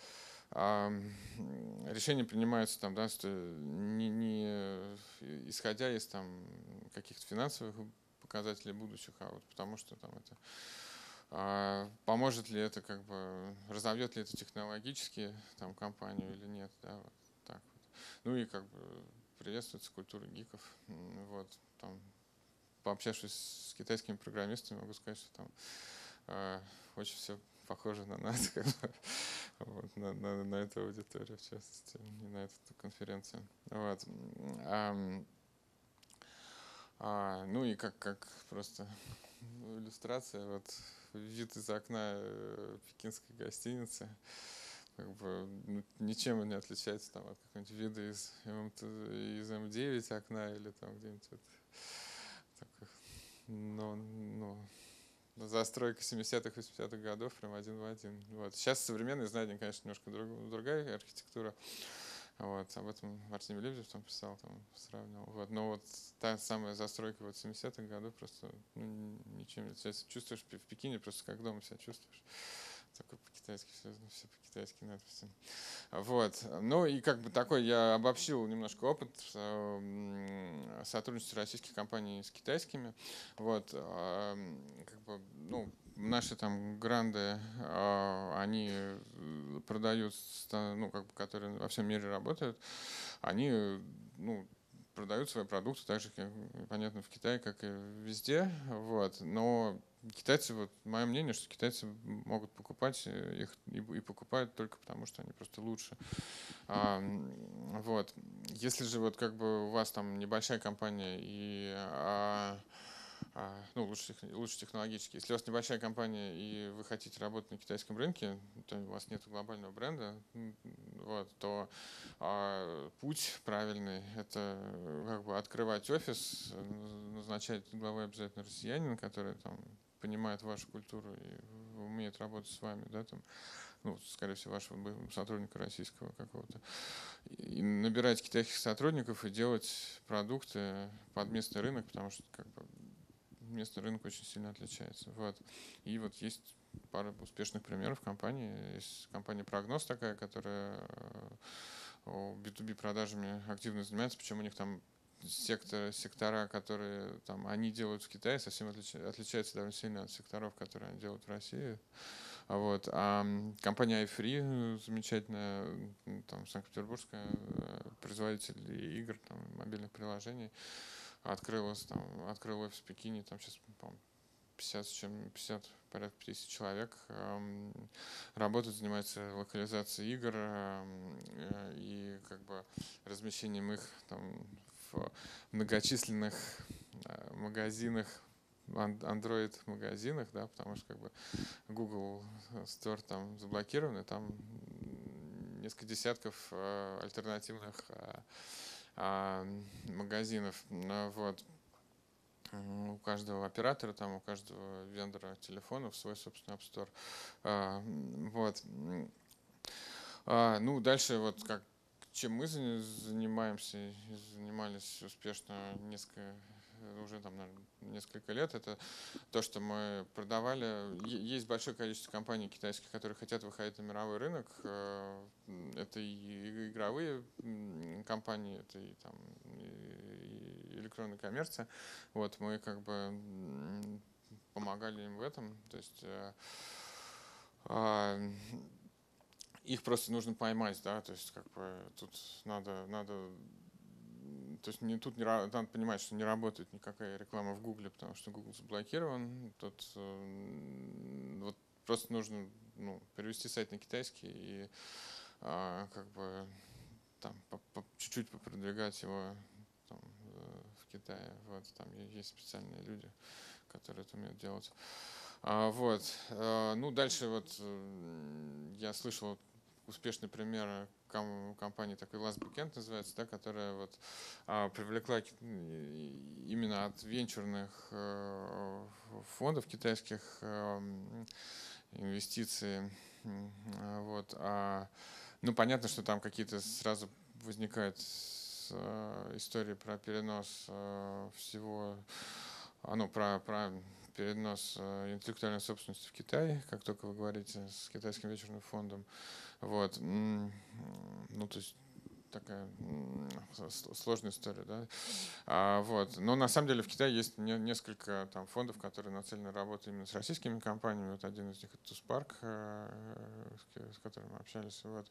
решения принимаются там, да, не, не исходя из там каких-то финансовых показателей будущих, а вот потому что там это а поможет ли это, как бы, разовьет ли это технологически там, компанию или нет, да, вот так вот. Ну и как бы приветствуется культура гиков, вот, там, пообщавшись с китайскими программистами, могу сказать, что там э, очень все похоже на нас, как бы, вот, на, на, на эту аудиторию, в частности, не на эту конференцию. Вот. А, а, ну и как, как просто иллюстрация, вот вид из окна э, пекинской гостиницы, как бы ну, ничем он не отличается там, от какого-нибудь вида из, из М9 окна или там где-нибудь вот, ну, ну, застройка 70-х, 80-х годов, прям один в один. Вот. Сейчас современные здания, конечно, немножко друг, другая архитектура. Вот, об этом Артемий Лебедев там писал, там сравнивал. Вот, но вот та самая застройка вот 70-х годов просто ну, ничем не. Чувствуешь в Пекине просто как дома себя чувствуешь. Такой по-китайски все, все по-китайски надписи. Вот. Ну и как бы такой я обобщил немножко опыт э, сотрудничества российских компаний с китайскими. Вот. Э, как бы, ну, наши там гранды, э, они продают, ну, как бы, которые во всем мире работают, они, ну, продают свои продукты так же, как, понятно, в Китае, как и везде. Вот. Но китайцы, вот мое мнение, что китайцы могут покупать э, их и, и покупают только потому, что они просто лучше. А, вот. Если же вот как бы у вас там небольшая компания и а, а, ну, лучше, лучше технологически. Если у вас небольшая компания и вы хотите работать на китайском рынке, то у вас нет глобального бренда, вот, то а, путь правильный – это как бы открывать офис, назначать главой обязательно россиянин, который там понимает вашу культуру и умеет работать с вами, да, там, ну, скорее всего, вашего сотрудника российского какого-то, и набирать китайских сотрудников и делать продукты под местный рынок, потому что как бы местный рынок очень сильно отличается. Вот. И вот есть пара успешных примеров компании. Есть компания «Прогноз» такая, которая B2B э, продажами активно занимается, причем у них там сектор, сектора, которые там они делают в Китае, совсем отлич, отличаются довольно сильно от секторов, которые они делают в России. А вот. А компания iFree, замечательная, там, санкт-петербургская, э, производитель игр, там, мобильных приложений, открылась, там, открыл офис в Пекине, там сейчас, по 50, чем 50, порядка 50 человек. Эм, работают, занимаются локализацией игр э, и как бы размещением их там в многочисленных э, магазинах Android магазинах, да, потому что как бы Google Store там заблокирован, и там несколько десятков э, альтернативных а, магазинов. Вот. У каждого оператора, там, у каждого вендора телефонов свой собственный App Store. Вот. А, ну, дальше вот как чем мы занимаемся, занимались успешно несколько уже там, наверное, несколько лет, это то, что мы продавали. Есть большое количество компаний китайских, которые хотят выходить на мировой рынок. Э, это и игровые компании, это и, там, и электронная коммерция. Вот, мы как бы помогали им в этом. То есть э, а, их просто нужно поймать, да, то есть как бы тут надо, надо то есть не, тут не, надо понимать, что не работает никакая реклама в Гугле, потому что Google заблокирован. Тут э, вот просто нужно ну, перевести сайт на китайский и а, как бы там чуть-чуть продвигать его там, э, в Китае. Вот там есть специальные люди, которые это умеют делать. А, вот. А, ну, дальше вот э, я слышал успешный пример компании такой Last Weekend называется, да, которая вот а, привлекла именно от венчурных э, фондов китайских э, инвестиций. Вот, а Ну, понятно, что там какие-то сразу возникают истории про перенос всего, а, ну, про, про перенос интеллектуальной собственности в Китай, как только вы говорите, с китайским вечерным фондом. Вот. Ну, то есть такая сложная история, да. А, вот. Но на самом деле в Китае есть не, несколько там фондов, которые нацелены работать именно с российскими компаниями. Вот один из них это Туспарк, э, с которым мы общались. Вот.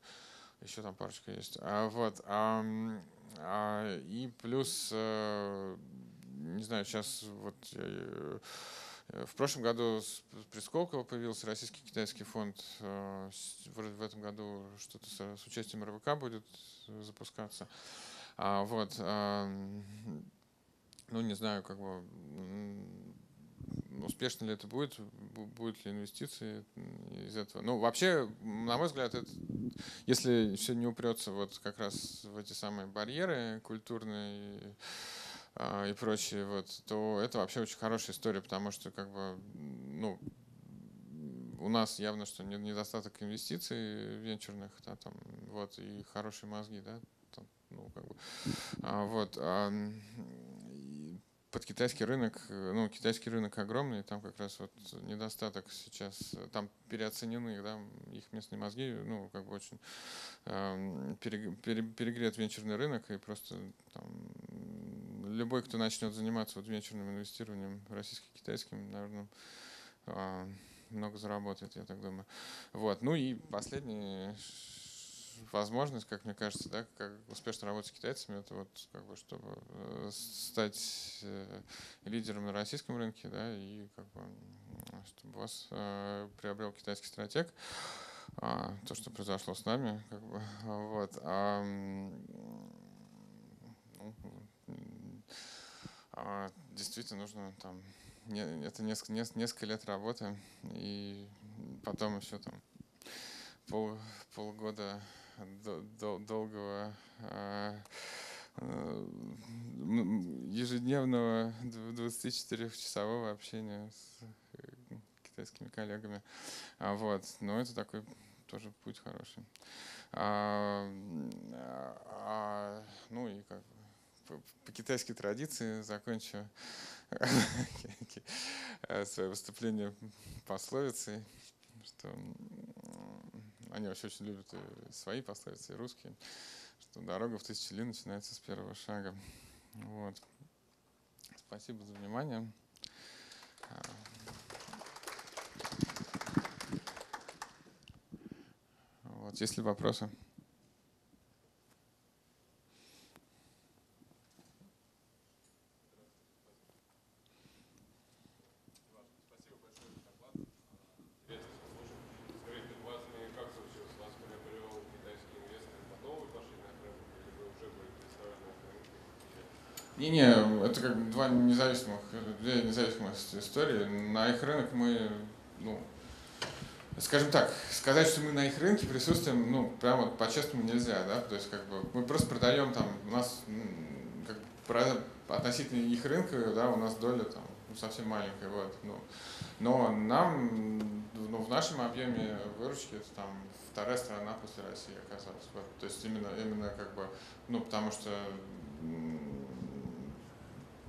Еще там парочка есть. А, вот. А, а, и плюс, а, не знаю, сейчас вот э, в прошлом году при Сколково появился российский китайский фонд. В этом году что-то с участием РВК будет запускаться. А, вот, а, ну, не знаю, как бы, успешно ли это будет, будут ли инвестиции из этого. Ну, вообще, на мой взгляд, это, если все не упрется вот как раз в эти самые барьеры культурные и прочее, вот, то это вообще очень хорошая история, потому что как бы, ну, у нас явно, что недостаток инвестиций венчурных, да, там, вот, и хорошие мозги, да, там, ну, как бы, а, вот, а, под китайский рынок, ну, китайский рынок огромный, там как раз вот недостаток сейчас, там переоценены, да, их местные мозги, ну, как бы очень э, перегрет венчурный рынок, и просто там, любой, кто начнет заниматься вот венчурным инвестированием российско-китайским, наверное, э, много заработает, я так думаю. Вот. Ну и последняя возможность, как мне кажется, да, как успешно работать с китайцами, это вот как бы, чтобы э, стать э, лидером на российском рынке, да, и как бы, чтобы вас э, приобрел китайский стратег, а, то, что произошло с нами, как бы, вот. А, ну, а, действительно нужно там это несколько, несколько лет работы, и потом еще там пол, полгода долгого а, э, ежедневного 24-часового общения с э, китайскими коллегами. А вот, но это такой тоже путь хороший. А, а, ну и как по, китайской традиции закончу свое выступление пословицей, что они вообще очень любят свои пословицы, и русские, что дорога в тысячи ли начинается с первого шага. Вот. Спасибо за внимание. Вот, есть ли вопросы? Не-не, независимых, две независимых истории. На их рынок мы, ну, скажем так, сказать, что мы на их рынке присутствуем, ну, прямо по-честному нельзя, да, то есть как бы мы просто продаем там, у нас как бы, относительно их рынка, да, у нас доля там совсем маленькая, вот, ну, но нам, ну, в нашем объеме выручки это там вторая страна после России оказалась, вот, то есть именно, именно как бы, ну, потому что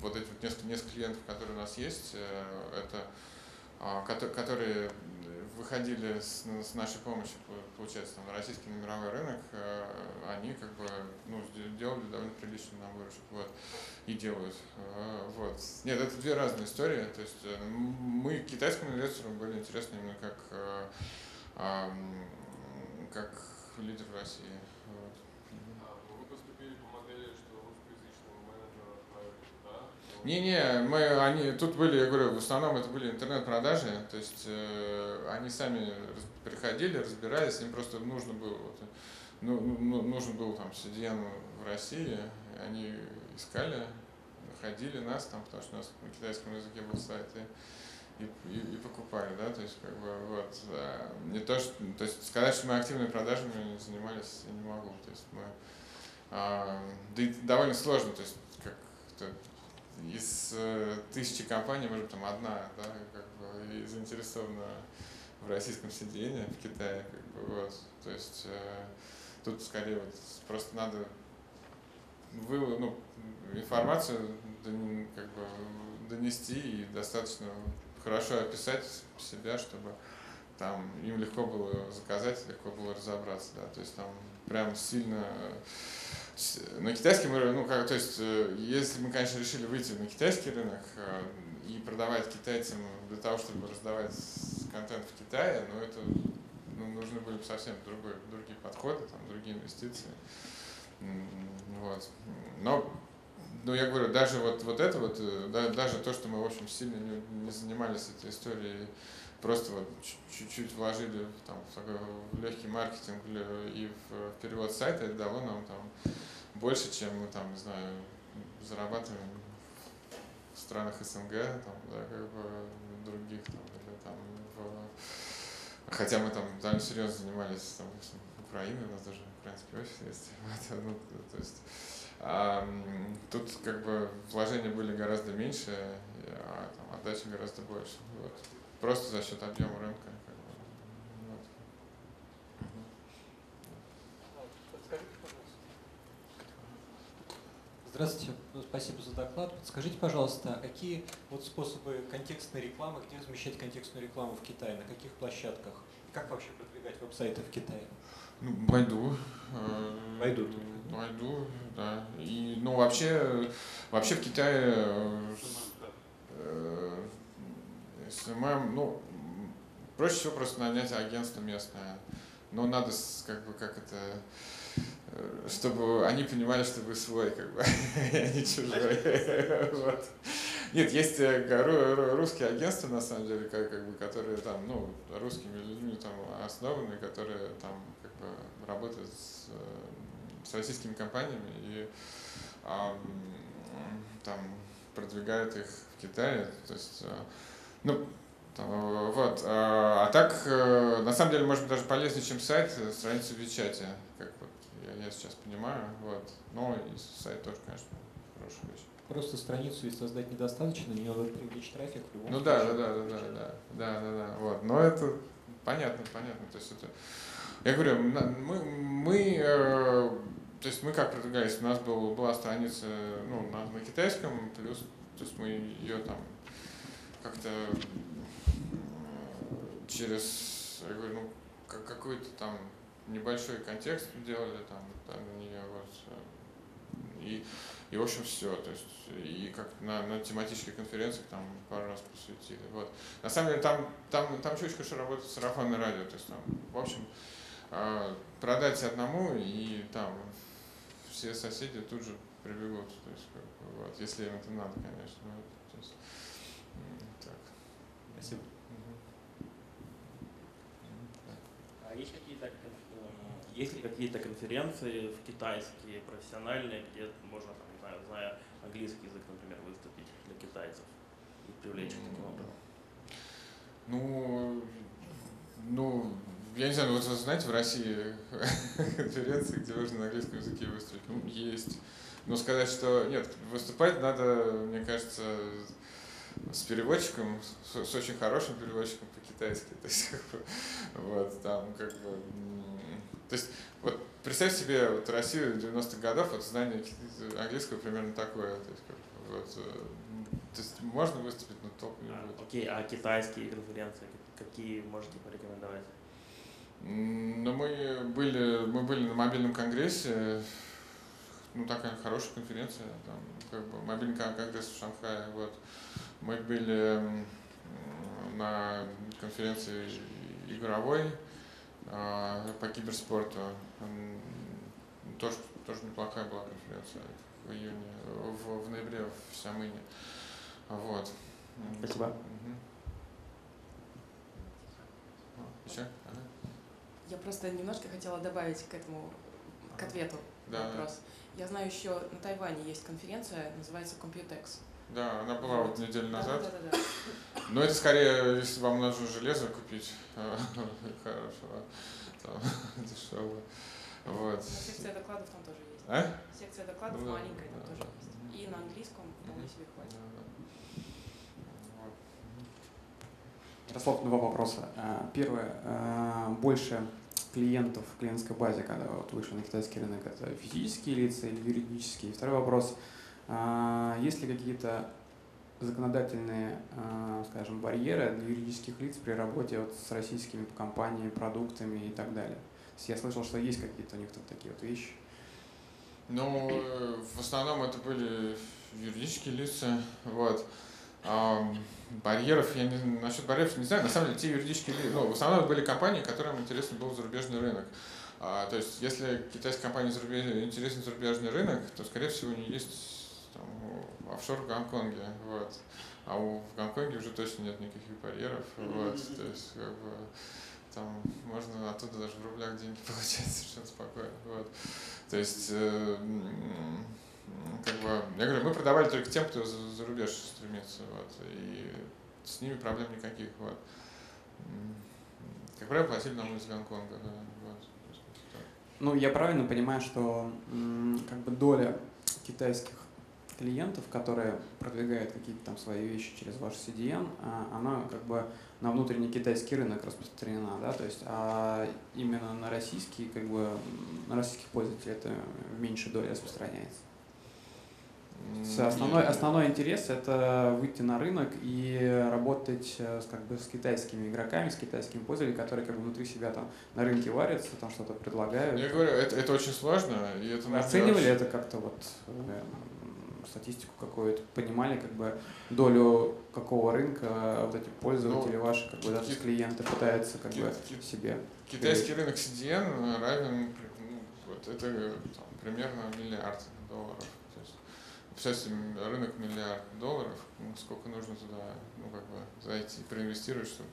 вот эти вот несколько, несколько клиентов, которые у нас есть, э, это а, которые выходили с, с нашей помощью, получается, там, на российский мировой рынок, э, они как бы ну, делали довольно приличную нам выручку. Вот, и делают. Э, вот. Нет, это две разные истории. То есть мы китайским инвесторам были интересны именно как, как лидер России. Не-не, мы, они, тут были, я говорю, в основном это были интернет-продажи, то есть э, они сами приходили, разбирались, им просто нужно было, вот, ну, ну, нужен был там CDN в России, они искали, находили нас там, потому что у нас на китайском языке был сайт, и, и, и, и покупали, да, то есть как бы вот, а, не то, что, то есть сказать, что мы активными продажами занимались, я не могу, то есть мы, а, да и довольно сложно, то есть как-то из э, тысячи компаний, может там одна, да, как бы, и заинтересована в российском сидении в Китае, как бы, вот, то есть, э, Тут скорее вот просто надо вы, ну, информацию как бы донести и достаточно хорошо описать себя, чтобы там им легко было заказать, легко было разобраться, да, то есть там прям сильно на китайский мы, ну как, то есть э, если мы, конечно, решили выйти на китайский рынок э, и продавать китайцам для того, чтобы раздавать контент в Китае, ну это ну, нужны были бы совсем другой, другие подходы, там, другие инвестиции. Вот. Но ну, я говорю, даже вот, вот это вот, э, да, даже то, что мы, в общем, сильно не, не занимались этой историей, просто вот чуть-чуть вложили там, в, такой, в легкий маркетинг и в, перевод сайта, это дало нам там больше, чем мы там, не знаю, зарабатываем в странах СНГ, там, да, как бы других, там, или там в... Хотя мы там довольно серьезно занимались там, Украиной, у нас даже украинский офис есть. ну, то есть а, тут как бы вложения были гораздо меньше, а там, отдача гораздо больше. Вот. Просто за счет объема рынка. Как бы, вот. Здравствуйте, ну, спасибо за доклад. Подскажите, пожалуйста, а какие вот способы контекстной рекламы, где размещать контекстную рекламу в Китае, на каких площадках? И как вообще продвигать веб-сайты в Китае? Ну, Байду. Байду. Байду, да. И, ну, вообще, вообще в Китае э, СММ, ну, проще всего просто нанять агентство местное. Но надо, как бы, как это, э, чтобы они понимали, что вы свой, как бы, а не чужой. вот. Нет, есть э, русские агентства, на самом деле, как, как бы, которые там, ну, русскими людьми там основаны, которые там как бы работают с, э, с российскими компаниями и а, там продвигают их в Китае. То есть, ну, там, вот. А, а так, на самом деле, может быть, даже полезнее, чем сайт, страница в Вичате, как вот я, я сейчас понимаю. Вот. Но и сайт тоже, конечно, хорошая вещь просто страницу ведь создать недостаточно, не надо привлечь трафик в любом ну. Ну да, да, да, да, да, да, да, да, вот. Но это понятно, понятно. То есть это, я говорю, мы, мы э, то есть мы как продвигались, у нас был, была страница ну, на, на китайском, плюс то есть мы ее там как-то э, через, я говорю, ну, какой-то там небольшой контекст делали там, там нее вот. И и, в общем, все. То есть, и как на, на тематических конференциях там пару раз посвятили. Вот. На самом деле, там, там, там очень хорошо работает сарафанное радио. То есть, там, в общем, э, продать одному, и там все соседи тут же прибегут. То есть, как, вот, если им это надо, конечно. Вот, то есть, так. Спасибо. А есть какие-то есть ли какие-то конференции в китайские профессиональные, где можно там зная английский язык, например, выступить для китайцев и привлечь их таким образом? Ну, ну, я не знаю, вот вы знаете, в России конференции, где можно на английском языке выступить, ну, есть. Но сказать, что нет, выступать надо, мне кажется, с переводчиком, с, с очень хорошим переводчиком по-китайски. То есть, как бы, вот, там, как бы, то есть, вот представь себе вот Россию 90-х годов, вот знание английского примерно такое. То есть, как, вот, э, то есть можно выступить, но толк не будет. А, окей, а китайские конференции какие можете порекомендовать? Ну, мы были, мы были на мобильном конгрессе, ну, такая хорошая конференция, там, как бы, мобильный конгресс в Шанхае, вот. Мы были на конференции игровой, а, по киберспорту. Тоже, тоже неплохая была конференция в июне, в, в ноябре в Сямыне. Вот. Спасибо. Угу. Еще? Ага. Я просто немножко хотела добавить к этому, к ответу да, вопрос. Да. Я знаю еще на Тайване есть конференция, называется Computex. Да, она была вот неделю назад. Да, да, да, да. Но это скорее, если вам нужно железо купить хорошего, там, дешевого. Вот. секция докладов там тоже есть. А? Секция докладов ну, маленькая там тоже есть. И на английском вполне себе хватит. Ярослав, два вопроса. А, первое. А, больше клиентов в клиентской базе, когда вот вышли на китайский рынок, это физические лица или юридические? И второй вопрос, есть ли какие-то законодательные, а, скажем, барьеры для юридических лиц при работе вот с российскими компаниями, продуктами и так далее? Я слышал, что есть какие-то у них тут такие вот вещи. Ну, в основном это были юридические лица, вот. А, барьеров, я не, насчет барьеров не знаю, на самом деле те юридические, ну, в основном были компании, которым интересен был зарубежный рынок. А, то есть, если китайской компании зарубеж... интересен зарубежный рынок, то, скорее всего, у нее есть там, офшор в Гонконге, вот. А у, в Гонконге уже точно нет никаких барьеров, вот. То есть, как бы, там можно оттуда даже в рублях деньги получать совершенно спокойно, вот. То есть, э, как бы, я говорю, мы продавали только тем, кто за, за рубеж стремится, вот, и с ними проблем никаких, вот. Как правило, платили нам из Гонконга, да, вот. Ну, я правильно понимаю, что как бы доля китайских клиентов, которые продвигают какие-то там свои вещи через ваш CDN, а, она как бы на внутренний китайский рынок распространена, да, то есть, а именно на российский, как бы, на российских пользователей это в меньшей доле распространяется. Основной, основной интерес – это выйти на рынок и работать э, с, как бы, с китайскими игроками, с китайскими пользователями, которые как бы внутри себя там на рынке варятся, там что-то предлагают. Я говорю, это, это очень сложно. И это оценивали это как-то вот э, статистику какую-то, понимали как бы долю какого рынка вот эти пользователи ну, ваши, как бы даже клиенты пытаются как бы себе. Китайский рынок CDN равен, ну, вот это там, примерно миллиард долларов представьте, рынок миллиард долларов, ну, сколько нужно туда, ну, как бы, зайти, проинвестировать, чтобы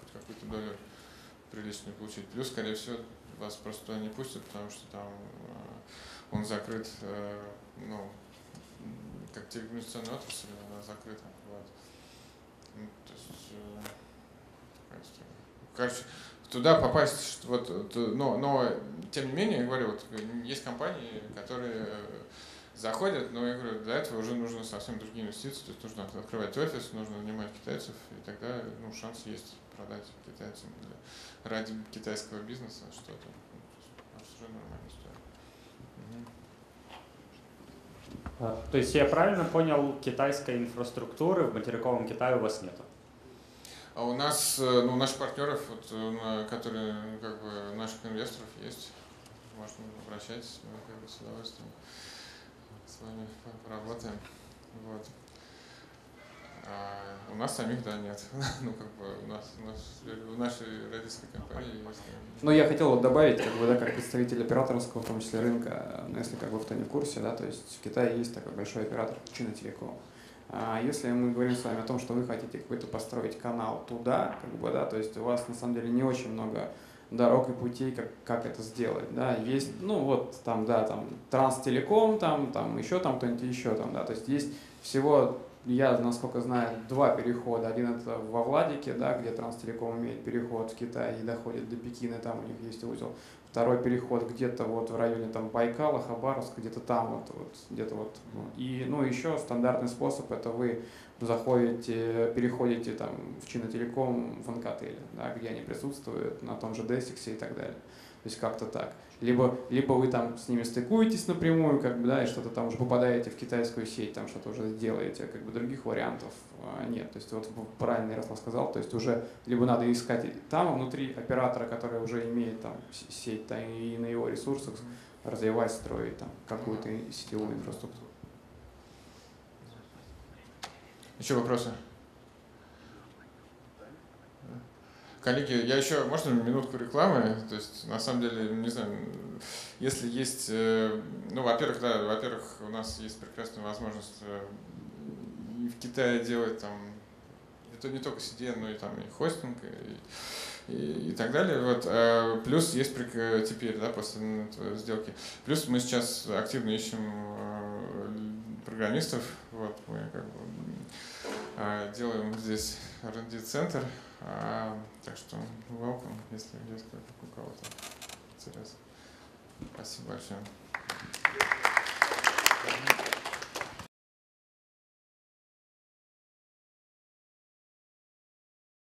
хоть какую-то долю приличную получить. Плюс, скорее всего, вас просто туда не пустят, потому что там э, он закрыт, э, ну, как телекоммуникационная отрасль, она закрыта. Вот. Ну, то есть, э, короче, туда попасть, вот, но, но тем не менее, я говорю, вот есть компании, которые заходят, но я говорю, для этого уже нужно совсем другие инвестиции, то есть нужно открывать офис, нужно нанимать китайцев, и тогда ну, шанс есть продать китайцам для, ради китайского бизнеса что-то. Ну, уже нормальная история. Угу. То есть я правильно понял, китайской инфраструктуры в материковом Китае у вас нету? А у нас, э, ну, наших партнеров, вот, э, которые, ну, как бы, наших инвесторов есть, можно обращаться, мы как бы с удовольствием с вами поработаем. Вот. А у нас самих, да, нет. ну, как бы у нас, у нас в нашей родительской компании есть. Ну, я хотел вот добавить, как бы, да, как представитель операторского, в том числе рынка, ну, если как бы кто не в курсе, да, то есть в Китае есть такой большой оператор China Telecom. А если мы говорим с вами о том, что вы хотите какой-то построить канал туда, как бы, да, то есть у вас на самом деле не очень много дорог и путей, как, как это сделать, да, есть, ну вот там, да, там Транстелеком, там, там еще там кто-нибудь еще там, да, то есть есть всего, я, насколько знаю, два перехода, один это во Владике, да, где Транстелеком имеет переход в Китай и доходит до Пекина, там у них есть узел, второй переход где-то вот в районе там Байкала, Хабаровска, где-то там вот, вот где-то вот, и, ну, еще стандартный способ, это вы заходите, переходите там в Чинотелеком в Анкотеле, да, где они присутствуют, на том же Десиксе и так далее. То есть как-то так. Либо, либо вы там с ними стыкуетесь напрямую, как бы, да, и что-то там уже попадаете в китайскую сеть, там что-то уже делаете, как бы других вариантов а, нет. То есть вот правильно Ярослав сказал, то есть уже либо надо искать там внутри оператора, который уже имеет там сеть там, и на его ресурсах развивать, строить там какую-то сетевую инфраструктуру. Еще вопросы? Коллеги, я еще, можно минутку рекламы? То есть, на самом деле, не знаю, если есть, э, ну, во-первых, да, во-первых, у нас есть прекрасная возможность э, и в Китае делать там, это не только CDN, но и там и хостинг, и, и, и так далее. Вот. А плюс есть теперь, да, после сделки. Плюс мы сейчас активно ищем э, программистов. Вот, мы как бы а, делаем здесь R&D центр, а, так что welcome, если есть у кого-то интерес. Спасибо большое.